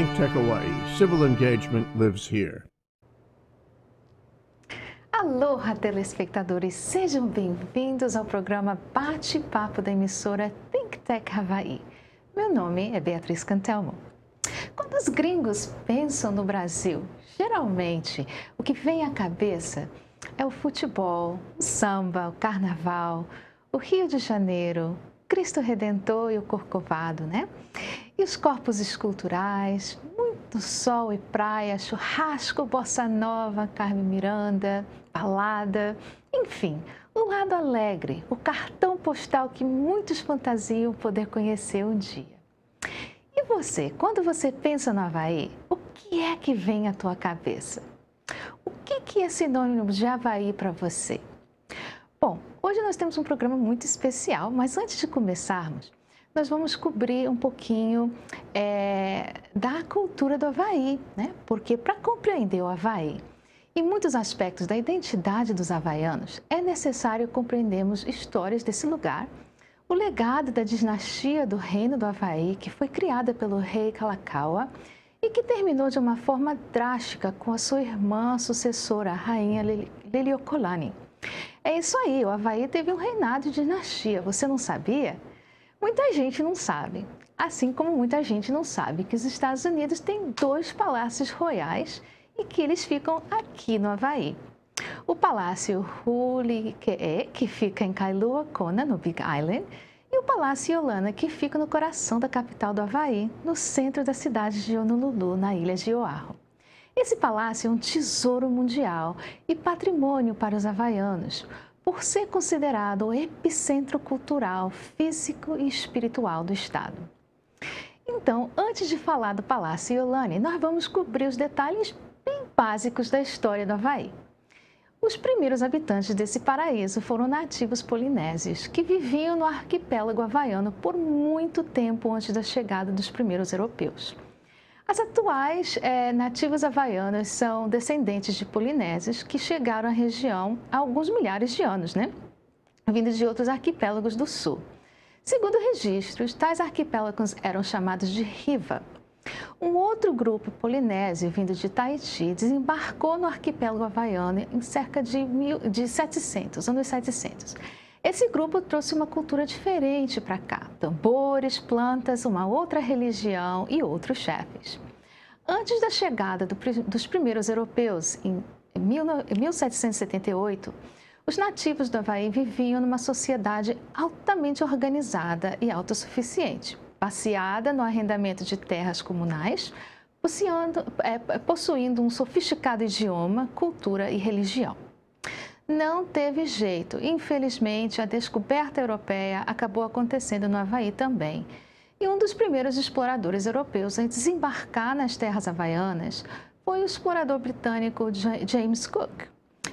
ThinkTech Hawaii. Civil engagement lives here. Aloha, telespectadores! Sejam bem-vindos ao programa Bate-Papo da emissora ThinkTech Hawaii. Meu nome é Beatriz Cantelmo. Quando os gringos pensam no Brasil, geralmente o que vem à cabeça é o futebol, o samba, o carnaval, o Rio de Janeiro, Cristo Redentor e o Corcovado, né? E os corpos esculturais, muito sol e praia, churrasco, bossa nova, Carmen Miranda, balada, enfim, o lado alegre, o cartão postal que muitos fantasiam poder conhecer um dia. E você, quando você pensa no Havaí, o que é que vem à tua cabeça? O que, que é sinônimo de Havaí para você? Bom, hoje nós temos um programa muito especial, mas antes de começarmos, nós vamos cobrir um pouquinho é, da cultura do Havaí, né? Porque para compreender o Havaí, em muitos aspectos da identidade dos havaianos, é necessário compreendermos histórias desse lugar, o legado da dinastia do Reino do Havaí, que foi criada pelo rei Kalakaua e que terminou de uma forma drástica com a sua irmã sucessora, a rainha Liliuokalani. É isso aí, o Havaí teve um reinado de dinastia, você não sabia? Muita gente não sabe, assim como muita gente não sabe que os Estados Unidos têm dois palácios royais e que eles ficam aqui no Havaí. O Palácio Huli'ke'e, que fica em Kailua Kona, no Big Island, e o Palácio Yolana, que fica no coração da capital do Havaí, no centro da cidade de Honolulu, na ilha de Oahu. Esse palácio é um tesouro mundial e patrimônio para os havaianos, por ser considerado o epicentro cultural, físico e espiritual do estado. Então, antes de falar do Palácio Iolani, nós vamos cobrir os detalhes bem básicos da história do Havaí. Os primeiros habitantes desse paraíso foram nativos polinésios, que viviam no arquipélago havaiano por muito tempo antes da chegada dos primeiros europeus. As atuais é, nativos havaianas são descendentes de polinésios que chegaram à região há alguns milhares de anos, né? Vindos de outros arquipélagos do sul. Segundo registros, tais arquipélagos eram chamados de Riva, um outro grupo polinésio vindo de Tahiti desembarcou no arquipélago havaiano em cerca de, mil, de 700, anos 700. Esse grupo trouxe uma cultura diferente para cá: tambores, plantas, uma outra religião e outros chefes. Antes da chegada do, dos primeiros europeus, em 1778, os nativos do Havaí viviam numa sociedade altamente organizada e autossuficiente baseada no arrendamento de terras comunais, possuindo, é, possuindo um sofisticado idioma, cultura e religião. Não teve jeito. Infelizmente, a descoberta europeia acabou acontecendo no Havaí também. E um dos primeiros exploradores europeus a desembarcar nas terras havaianas foi o explorador britânico James Cook,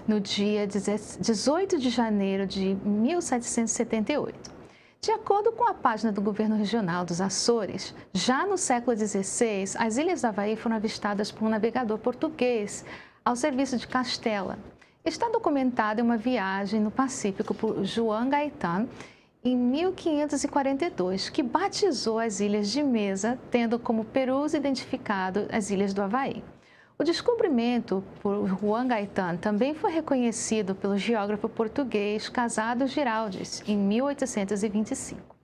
no dia 18 de janeiro de 1778. De acordo com a página do governo regional dos Açores, já no século XVI, as ilhas Havaí foram avistadas por um navegador português ao serviço de Castela. Está documentada uma viagem no Pacífico por João Gaetan em 1542, que batizou as ilhas de Mesa, tendo como Perus identificado as ilhas do Havaí. O descobrimento por Juan Gaetan também foi reconhecido pelo geógrafo português Casado Giraldes em 1825.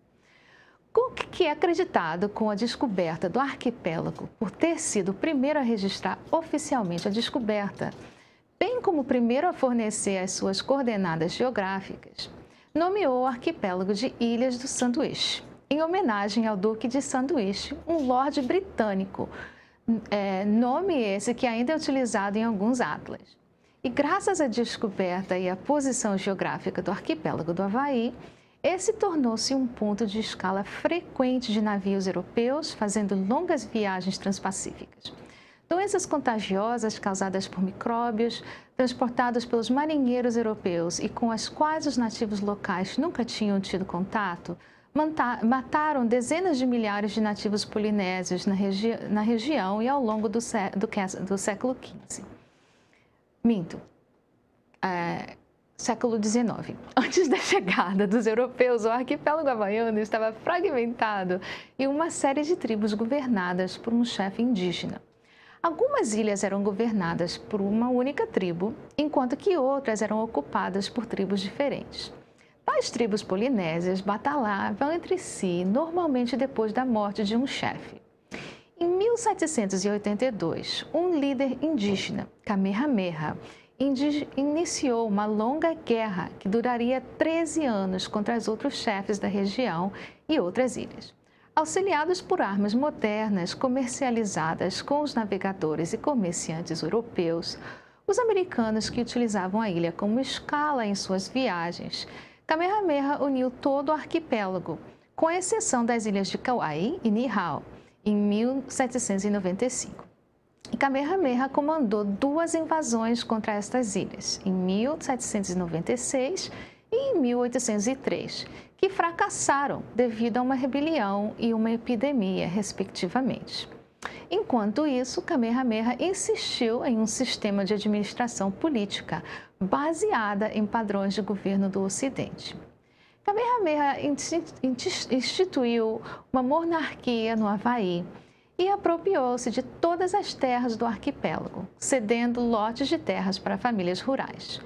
Cook, que é acreditado com a descoberta do arquipélago por ter sido o primeiro a registrar oficialmente a descoberta, bem como primeiro a fornecer as suas coordenadas geográficas, nomeou o arquipélago de Ilhas do Sanduíche, em homenagem ao Duque de Sanduíche, um lorde britânico é, nome esse que ainda é utilizado em alguns atlas. E graças à descoberta e à posição geográfica do arquipélago do Havaí, esse tornou-se um ponto de escala frequente de navios europeus fazendo longas viagens transpacíficas. Doenças contagiosas causadas por micróbios, transportados pelos marinheiros europeus e com as quais os nativos locais nunca tinham tido contato, mataram dezenas de milhares de nativos polinésios na, regi na região e ao longo do, do, do século XV. Minto. É, século XIX. Antes da chegada dos europeus, o arquipélago havaiano estava fragmentado e uma série de tribos governadas por um chefe indígena. Algumas ilhas eram governadas por uma única tribo, enquanto que outras eram ocupadas por tribos diferentes. Tais tribos polinésias batalhavam entre si, normalmente depois da morte de um chefe. Em 1782, um líder indígena, Kamehameha, iniciou uma longa guerra que duraria 13 anos contra os outros chefes da região e outras ilhas. Auxiliados por armas modernas comercializadas com os navegadores e comerciantes europeus, os americanos que utilizavam a ilha como escala em suas viagens, Kamehameha uniu todo o arquipélago, com exceção das ilhas de Kauai e Niihau, em 1795. E Kamehameha comandou duas invasões contra estas ilhas, em 1796 e em 1803, que fracassaram devido a uma rebelião e uma epidemia, respectivamente. Enquanto isso, Kamehameha insistiu em um sistema de administração política baseada em padrões de governo do Ocidente. Kamehameha instituiu uma monarquia no Havaí e apropriou-se de todas as terras do arquipélago, cedendo lotes de terras para famílias rurais.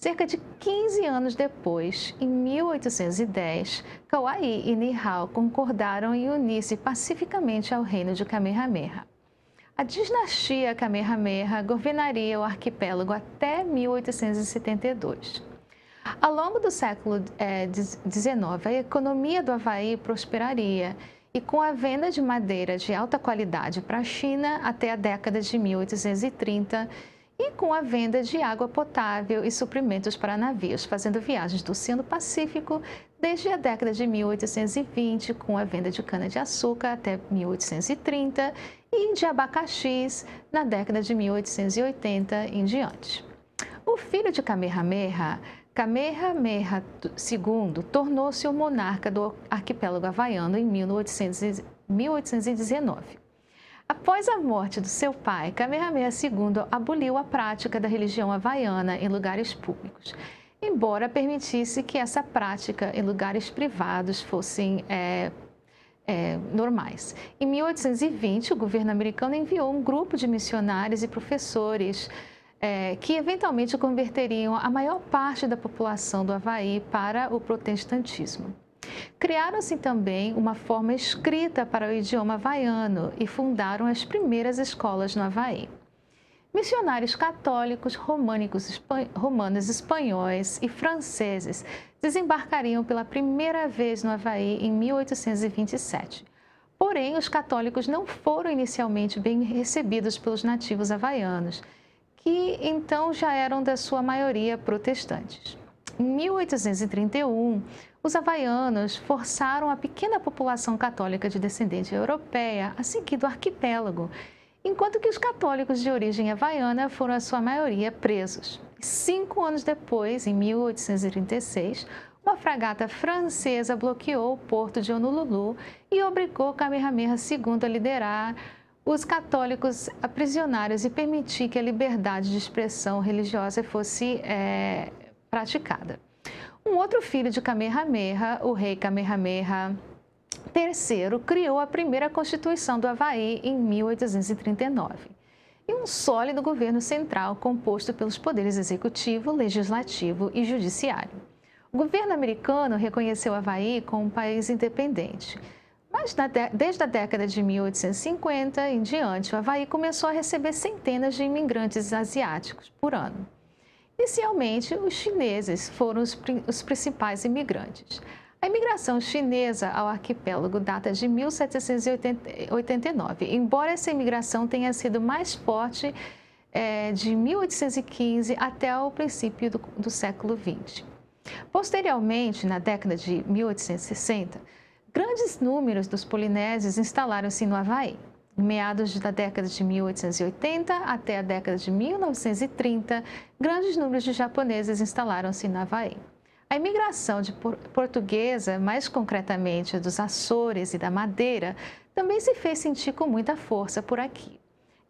Cerca de 15 anos depois, em 1810, Kauai e Nihau concordaram em unir-se pacificamente ao reino de Kamehameha. A dinastia Kamehameha governaria o arquipélago até 1872. Ao longo do século XIX, eh, a economia do Havaí prosperaria e com a venda de madeira de alta qualidade para a China até a década de 1830 e com a venda de água potável e suprimentos para navios, fazendo viagens do Oceano Pacífico desde a década de 1820, com a venda de cana-de-açúcar até 1830 e de abacaxis na década de 1880 em diante. O filho de Kamehameha, Kamehameha II, tornou-se o monarca do arquipélago havaiano em 1819. Após a morte do seu pai, Kamehameha II aboliu a prática da religião havaiana em lugares públicos, embora permitisse que essa prática em lugares privados fossem é, é, normais. Em 1820, o governo americano enviou um grupo de missionários e professores é, que eventualmente converteriam a maior parte da população do Havaí para o protestantismo. Criaram-se também uma forma escrita para o idioma havaiano e fundaram as primeiras escolas no Havaí. Missionários católicos, românicos, romanos, espanhóis e franceses desembarcariam pela primeira vez no Havaí em 1827. Porém, os católicos não foram inicialmente bem recebidos pelos nativos havaianos, que então já eram da sua maioria protestantes. Em 1831, os havaianos forçaram a pequena população católica de descendente europeia a seguir do arquipélago, enquanto que os católicos de origem havaiana foram, a sua maioria, presos. Cinco anos depois, em 1836, uma fragata francesa bloqueou o porto de Honolulu e obrigou Kamehameha II a liderar os católicos aprisionários e permitir que a liberdade de expressão religiosa fosse é, praticada. Um outro filho de Kamehameha, o rei Kamehameha III, criou a primeira Constituição do Havaí em 1839 e um sólido governo central composto pelos poderes executivo, legislativo e judiciário. O governo americano reconheceu o Havaí como um país independente, mas desde a década de 1850 em diante, o Havaí começou a receber centenas de imigrantes asiáticos por ano. Inicialmente, os chineses foram os, os principais imigrantes. A imigração chinesa ao arquipélago data de 1789, embora essa imigração tenha sido mais forte é, de 1815 até o princípio do, do século XX. Posteriormente, na década de 1860, grandes números dos polinésios instalaram-se no Havaí. Em meados da década de 1880 até a década de 1930, grandes números de japoneses instalaram-se no Havaí. A imigração portuguesa, mais concretamente dos Açores e da Madeira, também se fez sentir com muita força por aqui.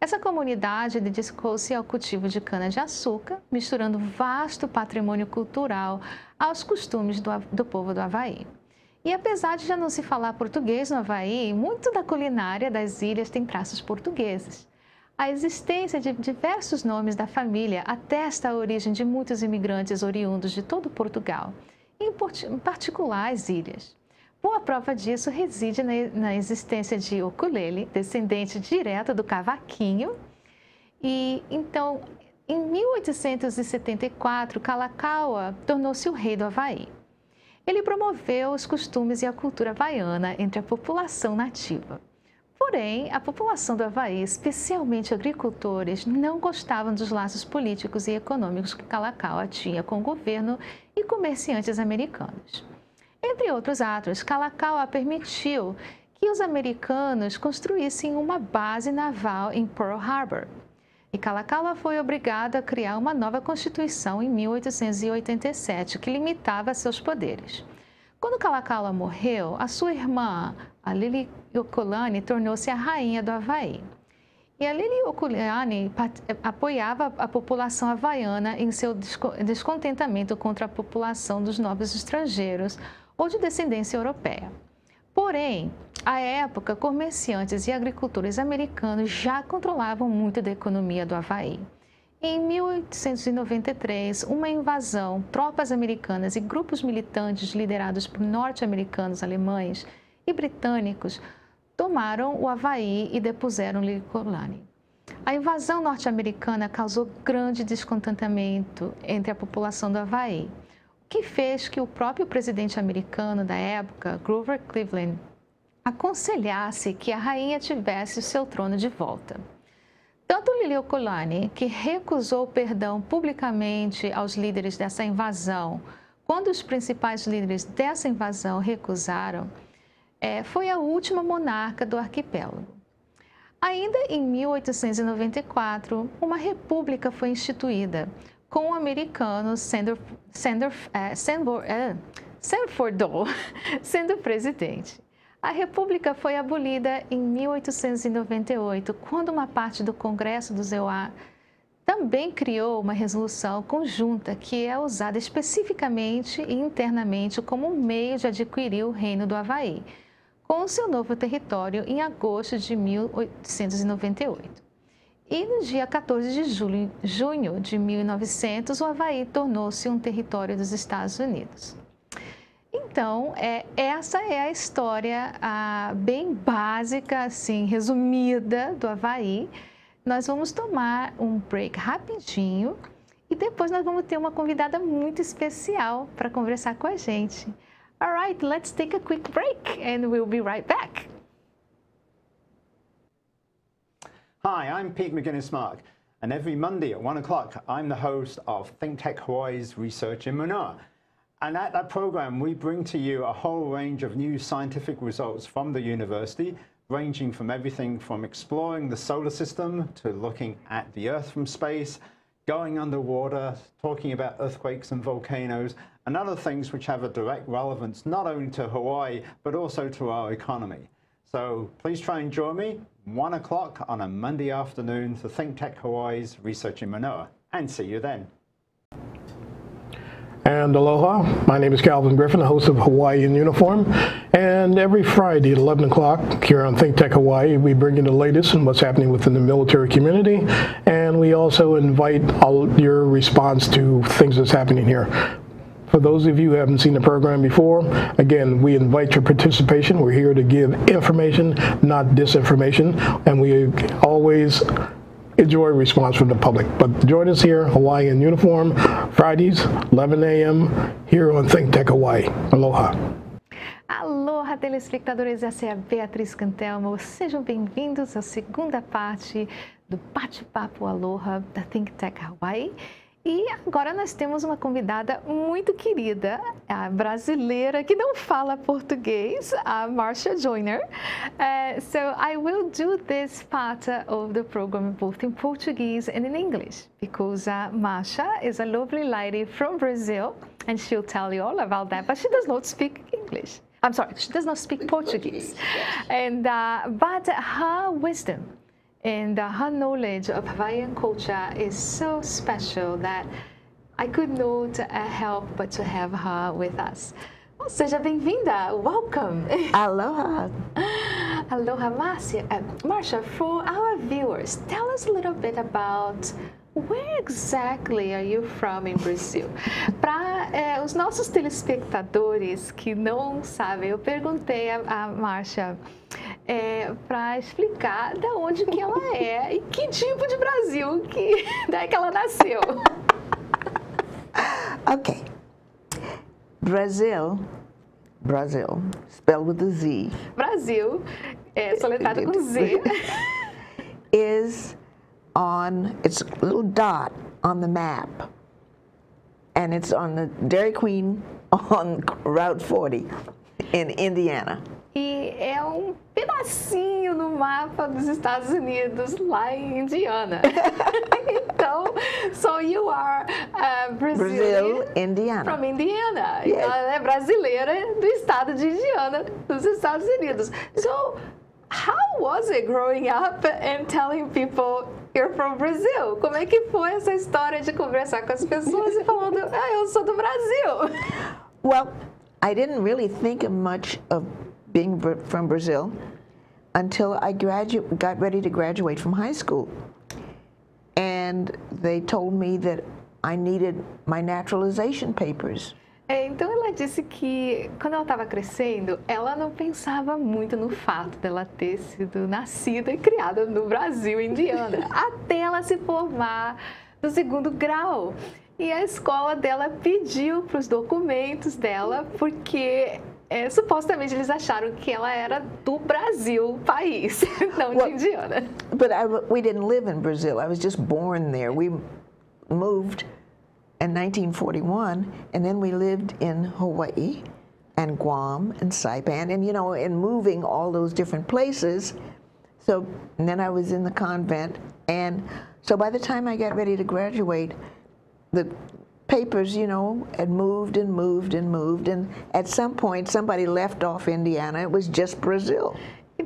Essa comunidade dedicou-se ao cultivo de cana-de-açúcar, misturando vasto patrimônio cultural aos costumes do, do povo do Havaí. E apesar de já não se falar português no Havaí, muito da culinária das ilhas tem traços portugueses. A existência de diversos nomes da família atesta a origem de muitos imigrantes oriundos de todo Portugal, em particular as ilhas. Boa prova disso reside na existência de ukulele, descendente direto do cavaquinho. E então, em 1874, Kalakaua tornou-se o rei do Havaí. Ele promoveu os costumes e a cultura havaiana entre a população nativa. Porém, a população do Havaí, especialmente agricultores, não gostavam dos laços políticos e econômicos que Kalakaua tinha com o governo e comerciantes americanos. Entre outros atos, Kalakaua permitiu que os americanos construíssem uma base naval em Pearl Harbor, e Kalakaua foi obrigado a criar uma nova constituição em 1887 que limitava seus poderes. Quando Kalakaua morreu, a sua irmã, a Liliuokalani, tornou-se a rainha do Havaí. E a Liliuokalani apoiava a população havaiana em seu descontentamento contra a população dos nobres estrangeiros ou de descendência europeia. Porém, à época, comerciantes e agricultores americanos já controlavam muito da economia do Havaí. Em 1893, uma invasão, tropas americanas e grupos militantes liderados por norte-americanos, alemães e britânicos tomaram o Havaí e depuseram Licolani. A invasão norte-americana causou grande descontentamento entre a população do Havaí que fez que o próprio presidente americano da época, Grover Cleveland, aconselhasse que a rainha tivesse o seu trono de volta. Tanto Liliuokalani, que recusou perdão publicamente aos líderes dessa invasão, quando os principais líderes dessa invasão recusaram, é, foi a última monarca do arquipélago. Ainda em 1894, uma república foi instituída, com o americano Sandor, Sandor, é, Sandor, é, Dole sendo presidente. A República foi abolida em 1898, quando uma parte do Congresso do ZEUA também criou uma resolução conjunta que é usada especificamente e internamente como um meio de adquirir o Reino do Havaí, com seu novo território em agosto de 1898. E no dia 14 de julho, junho de 1900, o Havaí tornou-se um território dos Estados Unidos. Então, é, essa é a história a, bem básica, assim, resumida do Havaí. Nós vamos tomar um break rapidinho e depois nós vamos ter uma convidada muito especial para conversar com a gente. Alright, let's take a quick break and we'll be right back. Hi, I'm Pete McGuinness-Mark, and every Monday at 1 o'clock, I'm the host of Think Tech Hawaii's Research in Manoa. And at that program, we bring to you a whole range of new scientific results from the university, ranging from everything from exploring the solar system to looking at the Earth from space, going underwater, talking about earthquakes and volcanoes, and other things which have a direct relevance not only to Hawaii, but also to our economy. So please try and join me, 1 o'clock on a Monday afternoon for Think Tech Hawaii's Research in Manoa. And see you then. And aloha, my name is Calvin Griffin, the host of Hawaii in Uniform. And every Friday at 11 o'clock here on Think Tech Hawaii, we bring you the latest and what's happening within the military community. And we also invite all your response to things that's happening here. For those of you who haven't seen the program before, again, we invite your participation. We're here to give information, not disinformation, and we always enjoy response from the public. But join us here, Hawaii in uniform, Fridays, 11 a.m., here on Think Tech Hawaii. Aloha. Aloha, telespectadores, essa é a Beatriz Cantelmo. Sejam bem-vindos à segunda parte do bate-papo Aloha da Think Tech Hawaii. E agora nós temos uma convidada muito querida, a brasileira que não fala português, a Marcia Joyner. Uh, so I will do this part of the program both in Portuguese and in English because uh, Marcia is a lovely lady from Brazil and she'll tell you all about that, but she does not speak English. I'm sorry, she does not speak Portuguese. And, uh, but her wisdom And uh, her knowledge of Hawaiian culture is so special that I could not uh, help but to have her with us. Seja bem-vinda. Welcome. Aloha. Aloha, Marcia. Uh, Marcia, for our viewers, tell us a little bit about where exactly are you from in Brazil? Para é, os nossos telespectadores que não sabem, eu perguntei a, a Marcia é, para explicar de onde que ela é e que tipo de Brasil que daí que ela nasceu. Okay. Brazil, Brazil, spelled with a Z, Brasil, é, soletrado com Z, is on, it's a little dot on the map. And it's on the Dairy Queen on Route 40 in Indiana. e é um pedacinho no mapa dos Estados Unidos lá em Indiana. então, so you are uh, Brazilian Brazil, Indiana. from Indiana. Yes. Ela é brasileira do estado de Indiana, dos Estados Unidos. So, how was it growing up and telling people you're from Brazil? Como é que foi essa história de conversar com as pessoas e falando, ah, eu sou do Brasil? Well, I didn't really think much of being from Brazil until I gradu- got ready to graduate from high school. And they told me that I needed my naturalization papers. É, então ela disse que quando ela estava crescendo, ela não pensava muito no fato dela ter sido nascida e criada no Brasil, Indiana, até ela se formar no segundo grau. E a escola dela pediu para os documentos dela, porque é, supostamente eles acharam que ela era do Brasil, país, não de Well- Indiana. Indiana. But I, we didn't live in Brazil. I was just born there. We moved in 1941, and then we lived in Hawaii and Guam and Saipan, and you know, in moving all those different places. So, and then I was in the convent, and so by the time I got ready to graduate, the papers, you know, had moved and moved and moved, and at some point somebody left off Indiana. It was just Brazil.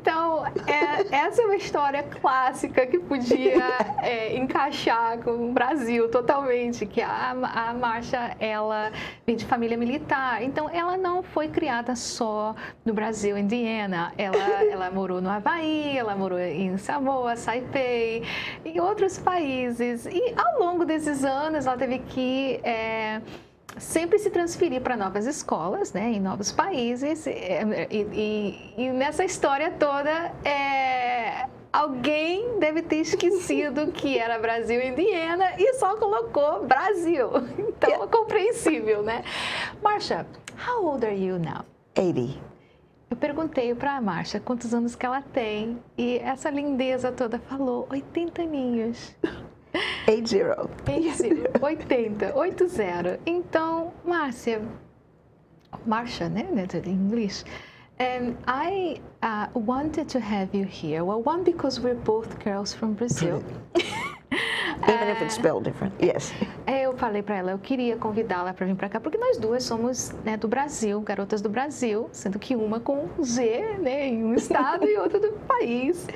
Então, é- essa é uma história clássica que podia é, encaixar com o Brasil totalmente, que a, a Marcia, ela vem de família militar, então ela não foi criada só no Brasil, Indiana, ela, ela morou no Havaí, ela morou em Samoa, Saipei, em outros países, e ao longo desses anos ela teve que... é, sempre se transferir para novas escolas, né, em novos países. E, e- e nessa história toda, é, alguém deve ter esquecido que era Brasil e Indiana e só colocou Brasil. Então, é compreensível, né? Marsha, how old are you now? 80. Eu perguntei para a Marsha quantos anos que ela tem e essa lindeza toda falou 80 aninhos. 80. 80, 80. Então, Márcia, Marsha, né, em inglês. And I uh, wanted to have you here. Well, one because we're both girls from Brazil. Even if it's spelled different. Yes. É, Eu falei para ela, eu queria convidá-la para vir para cá, porque nós duas somos né, do Brasil, garotas do Brasil, sendo que uma com Z, né, em um estado e outra do país.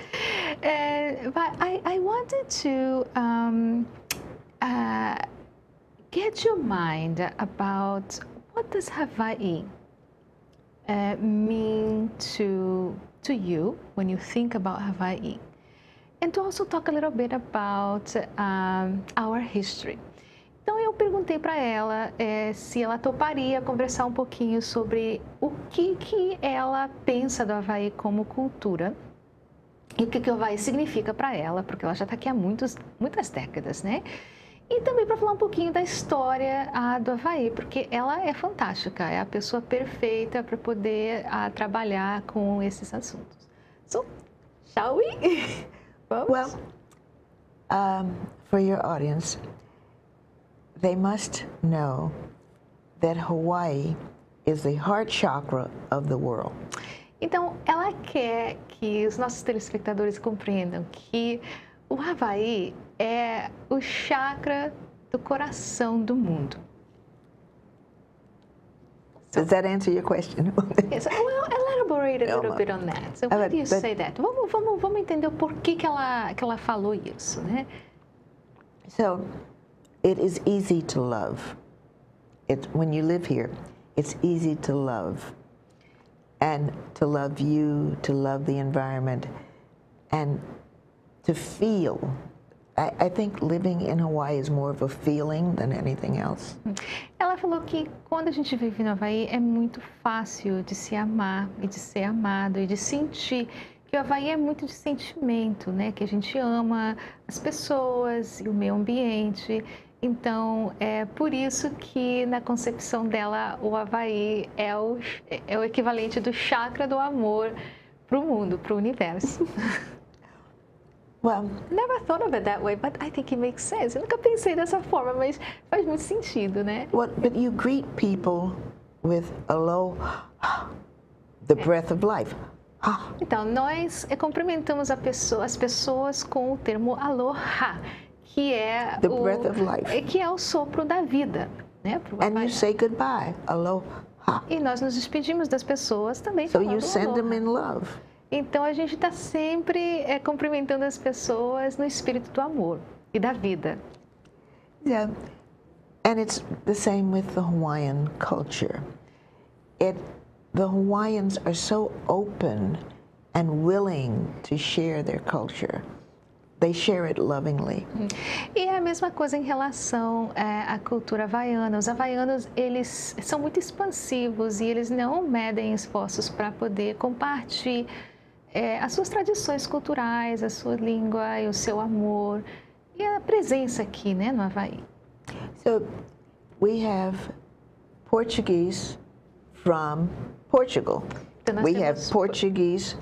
É, but I, I wanted to um, uh, get your mind about what does Hawaii uh, mean to to you when you think about Hawaii, and to also talk a little bit about um, our history. Então eu perguntei para ela eh, se ela toparia conversar um pouquinho sobre o que que ela pensa do Havaí como cultura e o que, que o Havaí significa para ela, porque ela já está aqui há muitos, muitas décadas, né? E também para falar um pouquinho da história ah, do Havaí, porque ela é fantástica, é a pessoa perfeita para poder ah, trabalhar com esses assuntos. So, shall we? Vamos? Well, um, for your audience, they must know that Hawaii is the heart chakra of the world. Então, ela quer que os nossos telespectadores compreendam que o Havaí é o chakra do coração do mundo. Does that answer your question? Yes, well, elaborate a little bit on that. So why do you but- say that? Vamos, vamos, vamos entender o porquê que ela, que ela falou isso, né? So, it is easy to love. It, when you live here, it's easy to love. And to love you, to love the environment, and to feel. I, I think living in Hawaii is more of a feeling than anything else. Ela falou que quando a gente vive no Havaí é muito fácil de se amar e de ser amado e de sentir. Que o Havaí é muito de sentimento, né? Que a gente ama as pessoas e o meio ambiente. Então, é por isso que na concepção dela o Havaí é o, é o equivalente do chakra do amor para o mundo, para o universo. Well, Never thought of it that way, but I think it makes sense. Eu nunca pensei dessa forma, mas faz muito sentido, né? what, but you greet people with a low, the breath of life. Então, nós eh, cumprimentamos pessoa- as pessoas com o termo aloha, que é, The o, breath of life. eh, que é o sopro da vida, né? And you say goodbye, aloha. E nós nos despedimos das pessoas também So you send them aloha. in love. Então, a gente está sempre eh, cumprimentando as pessoas no espírito do amor e da vida. Yeah. And it's the same with the Hawaiian culture. It, the Hawaiians are so open and willing to share their culture. They share it lovingly. E é a mesma coisa em relação eh, à cultura havaiana. Os havaianos, eles são muito expansivos e eles não medem esforços para poder compartilhar eh, as suas tradições culturais, a sua língua e o seu amor e a presença aqui, né, no Havaí. So we have Portuguese from Portugal. Então, We have Portuguese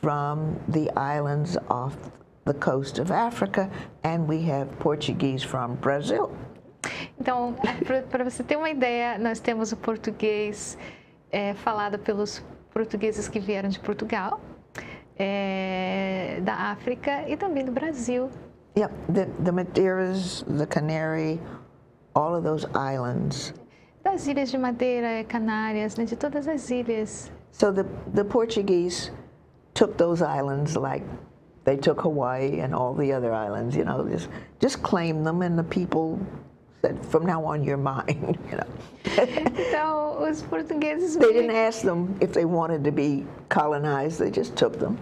from the islands off the coast of Africa, and we have Portuguese from Brazil. Então, para você ter uma ideia, nós temos o português eh, falado pelos portugueses que vieram de Portugal, eh, da África e também do Brasil. Yep, the, the Madeiras, the Canary, all of those islands. Das ilhas de Madeira, Canárias, né, de todas as ilhas. So the, the Portuguese took those islands like they took Hawaii and all the other islands, you know, just, just claimed them, and the people said, from now on, you're mine, you know. Então, os portugueses. They didn't ask them if they wanted to be colonized, they just took them.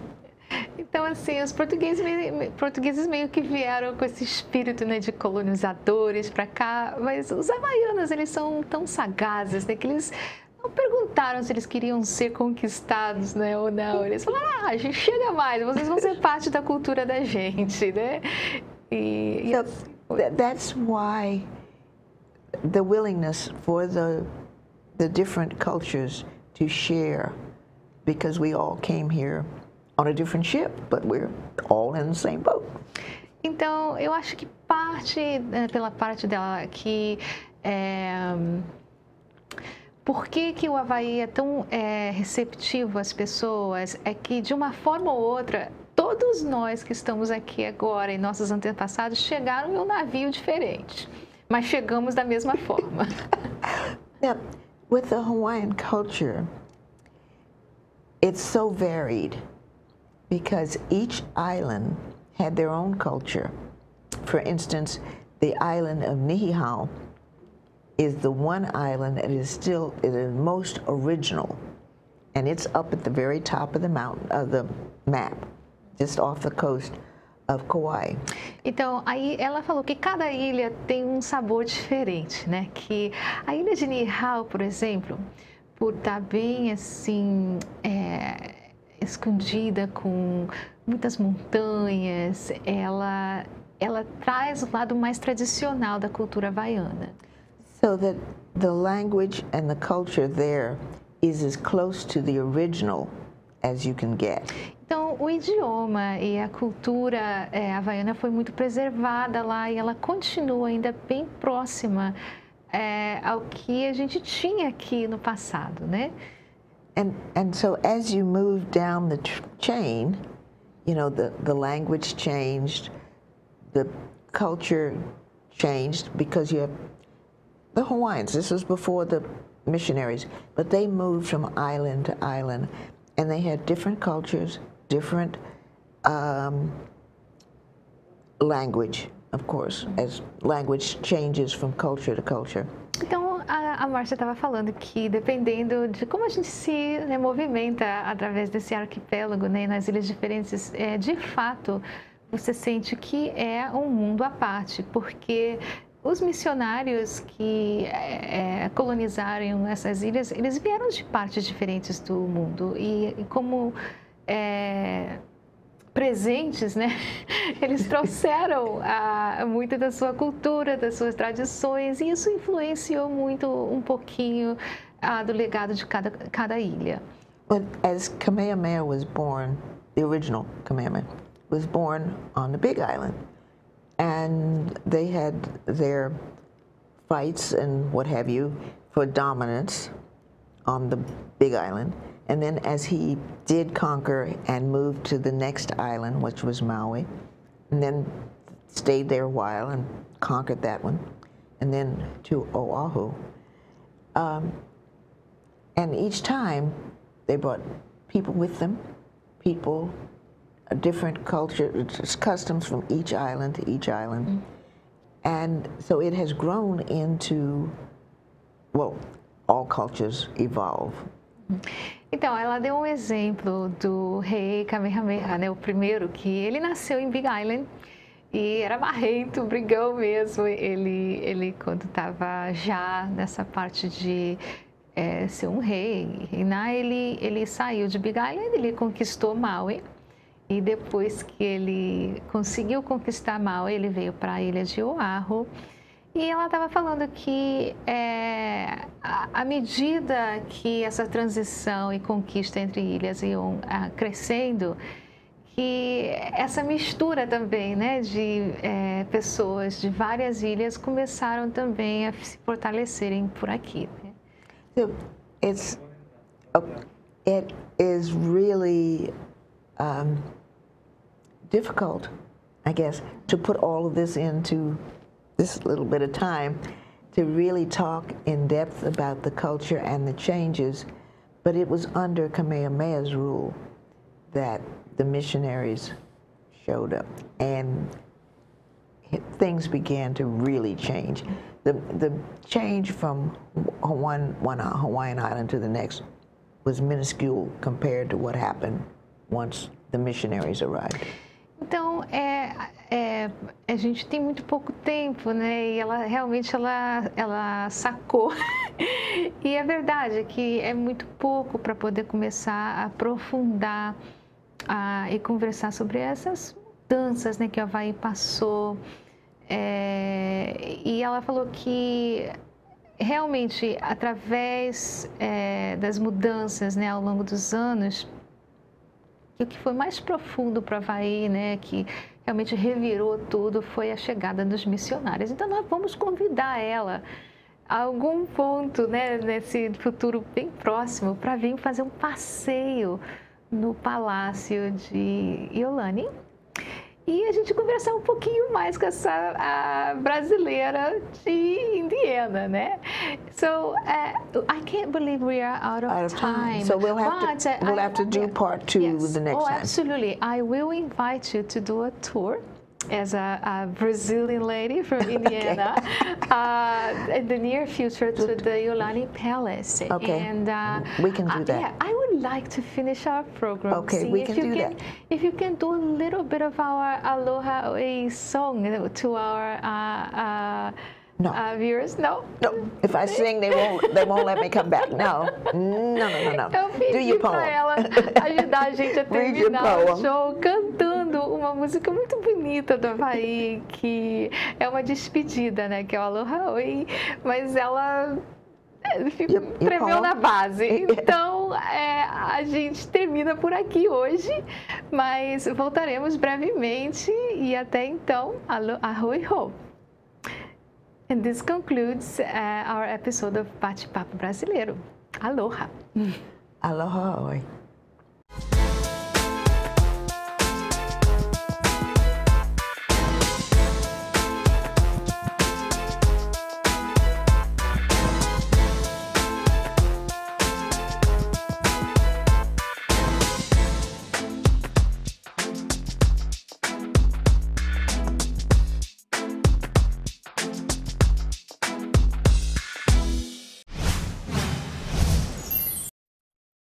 Então, assim, os portugueses meio, portugueses meio que vieram com esse espírito né, de colonizadores para cá, mas os havaianos, eles são tão sagazes, né, que eles não perguntaram se eles queriam ser conquistados, né, ou não. Eles falaram, ah, a gente chega mais, vocês vão ser parte da cultura da gente, né? E, e assim, th- that's why the willingness for the, the different cultures to share, because we all came here on a different ship, but we're all in the same boat. Então, eu acho que parte, né, pela parte dela, que é, por que, que o Havaí é tão é, receptivo às pessoas é que, de uma forma ou outra, todos nós que estamos aqui agora e nossos antepassados chegaram em um navio diferente, mas chegamos da mesma forma. Now, with the Hawaiian culture, it's so varied because each island had their own culture. For instance, the island of Niihau is the one island that is still is most original, and it's up at the very top of the mountain of the map, just off the coast of Kauai. Então, aí ela falou que cada ilha tem um sabor diferente, né? Que a ilha de Niihau, por exemplo, por estar bem assim, é, escondida com muitas montanhas, ela, ela traz o lado mais tradicional da cultura havaiana. So that the language and the culture there is as close to the original as you can get. Então, o idioma e a cultura é, havaiana foi muito preservada lá e ela continua ainda bem próxima é, ao que a gente tinha aqui no passado, né? And, and so as you move down the chain, you know, the, the language changed, the culture changed because you have the Hawaiians. This was before the missionaries, but they moved from island to island, and they had different cultures, different um, language, of course, as language changes from culture to culture. Então, a, a Márcia estava falando que dependendo de como a gente se né, movimenta através desse arquipélago, né, nas ilhas diferentes, é, de fato, você sente que é um mundo à parte, porque os missionários que é, colonizaram essas ilhas, eles vieram de partes diferentes do mundo e, e como é, presentes, né? Eles trouxeram a, muito da sua cultura, das suas tradições, e isso influenciou muito um pouquinho a, do legado de cada, cada ilha. But as Kamehameha was born, the original Kamehameha was born on the Big Island, and they had their fights and what have you for dominance on the Big Island. And then as he did conquer and moved to the next island, which was Maui, and then stayed there a while and conquered that one, and then to Oahu. Um, and each time they brought people with them, people, a different culture, customs from each island to each island. Mm. And so it has grown into, well, all cultures evolve. Mm. Então, ela deu um exemplo do rei Kamehameha, né, o primeiro, que ele nasceu em Big Island e era marrento, brigão mesmo. Ele, ele quando estava já nessa parte de é, ser um rei, reinar, ele, ele saiu de Big Island, ele conquistou Maui. E depois que ele conseguiu conquistar Maui, ele veio para a ilha de Oahu e ela estava falando que é, à medida que essa transição e conquista entre ilhas iam ah, crescendo, que essa mistura também né, de é, pessoas de várias ilhas começaram também a se fortalecerem por aqui. Né? So it's, it is really um, difficult, I guess, to put all of this into this little bit of time to really talk in depth about the culture and the changes, but it was under Kamehameha's rule that the missionaries showed up and things began to really change. The, the change from one, one Hawaiian island to the next was minuscule compared to what happened once the missionaries arrived. Então, é, é, a gente tem muito pouco tempo, né? E ela realmente ela, ela sacou. e é verdade que é muito pouco para poder começar a aprofundar a, e conversar sobre essas mudanças né, que o Havaí passou. É, e ela falou que realmente através é, das mudanças né, ao longo dos anos, que o que foi mais profundo para Havaí, né, que realmente revirou tudo, foi a chegada dos missionários. Então nós vamos convidar ela a algum ponto, né, nesse futuro bem próximo, para vir fazer um passeio no Palácio de Iolani e a gente conversar um pouquinho mais com essa brasileira de Indiana, né? So uh, I can't believe we are out of, out of time. time. So we'll have but, to we'll I, have to do part two yes. the next oh, time. absolutely. I will invite you to do a tour as a, a, Brazilian lady from Indiana uh, in the near future to the Yolani Palace. Okay. And uh, we can do that. yeah, I would like to finish our program. Okay, we can do can, that. If you can do a little bit of our Aloha a song to our. Uh, uh no. Uh, viewers, no. No. If I sing, they won't. They won't let me come back. No. No, no, no, no. Pedi Do your poem. ela ajudar a gente a terminar o show cantando uma música muito bonita do Havaí, que é uma despedida, né? Que é o Aloha Oi. Mas ela é, ficou, tremeu na base. Então, é, a gente termina por aqui hoje, mas voltaremos brevemente e até então, arroi ho! And this concludes uh, our episode of Bate-Papo Brasileiro. Aloha! Aloha!